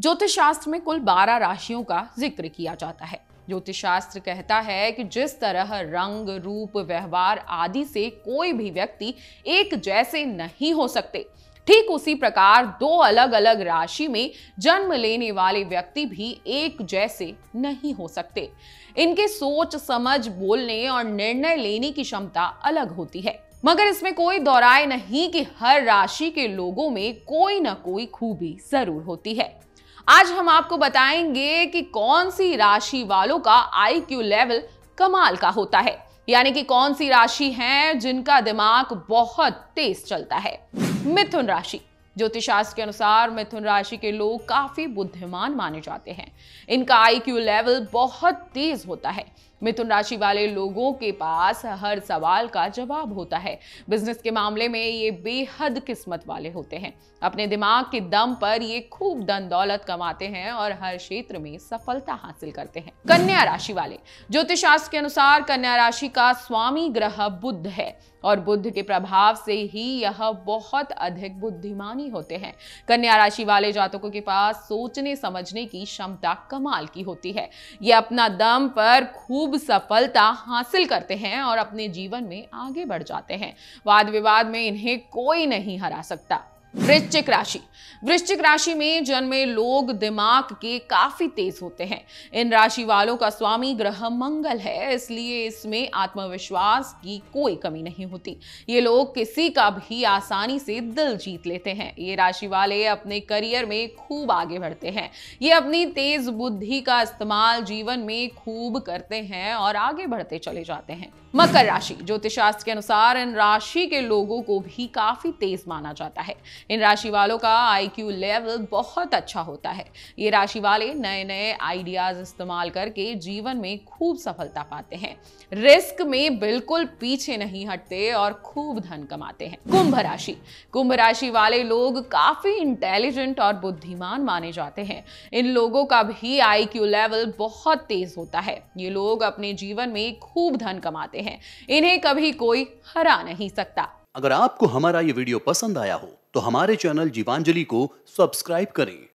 ज्योतिष शास्त्र में कुल 12 राशियों का ज़िक्र किया जाता है। ज्योतिष शास्त्र कहता है कि जिस तरह रंग, रूप, व्यवहार आदि से कोई भी व्यक्ति एक जैसे नहीं हो सकते, ठीक उसी प्रकार दो अलग अलग राशि में जन्म लेने वाले व्यक्ति भी एक जैसे नहीं हो सकते। इनके सोच, समझ, बोलने और निर्णय लेने की क्षमता अलग होती है। मगर इसमें कोई दोराय नहीं कि हर राशि के लोगों में कोई ना कोई खूबी ज़रूर होती है। आज हम आपको बताएँगे कि कौन सी राशि वालों का आई क्यू लेवल कमाल का होता है। यानी कि कौन सी राशि है जिनका दिमाग बहुत तेज चलता है? मिथुन राशि। ज्योतिषास्त्र के अनुसार मिथुन राशि के लोग काफ़ी बुद्धिमान माने जाते हैं। इनका आईक्यू लेवल बहुत तेज होता है। मिथुन राशि वाले लोगों के पास हर सवाल का जवाब होता है। बिज़नेस के मामले में ये बेहद किस्मत वाले होते हैं। अपने दिमाग के दम पर ये खूब धन दौलत कमाते हैं और हर क्षेत्र में सफलता हासिल करते हैं। कन्या राशि वाले ज्योतिष शास्त्र के अनुसार कन्या राशि का स्वामी ग्रह बुद्ध है और बुद्ध के प्रभाव से ही यह बहुत अधिक बुद्धिमानी होते हैं। कन्या राशि वाले जातकों के पास सोचने समझने की क्षमता कमाल की होती है। ये अपना दम पर खूब सफलता हासिल करते हैं और अपने जीवन में आगे बढ़ जाते हैं। वाद विवाद में इन्हें कोई नहीं हरा सकता। वृश्चिक राशि। वृश्चिक राशि में जन्मे लोग दिमाग के काफ़ी तेज होते हैं। इन राशि वालों का स्वामी ग्रह मंगल है, इसलिए इसमें आत्मविश्वास की कोई कमी नहीं होती। ये लोग किसी का भी आसानी से दिल जीत लेते हैं। ये राशि वाले अपने करियर में खूब आगे बढ़ते हैं। ये अपनी तेज बुद्धि का इस्तेमाल जीवन में खूब करते हैं और आगे बढ़ते चले जाते हैं। मकर राशि। ज्योतिष शास्त्र के अनुसार इन राशि के लोगों को भी काफ़ी तेज माना जाता है। इन राशि वालों का आईक्यू लेवल बहुत अच्छा होता है। ये राशि वाले नए नए आइडियाज़ इस्तेमाल करके जीवन में खूब सफलता पाते हैं। रिस्क में बिल्कुल पीछे नहीं हटते और खूब धन कमाते हैं। कुंभ राशि। कुंभ राशि वाले लोग काफ़ी इंटेलिजेंट और बुद्धिमान माने जाते हैं। इन लोगों का भी आईक्यू लेवल बहुत तेज होता है। ये लोग अपने जीवन में खूब धन कमाते हैं। इन्हें कभी कोई हरा नहीं सकता। अगर आपको हमारा ये वीडियो पसंद आया हो तो हमारे चैनल जीवांजलि को सब्सक्राइब करें।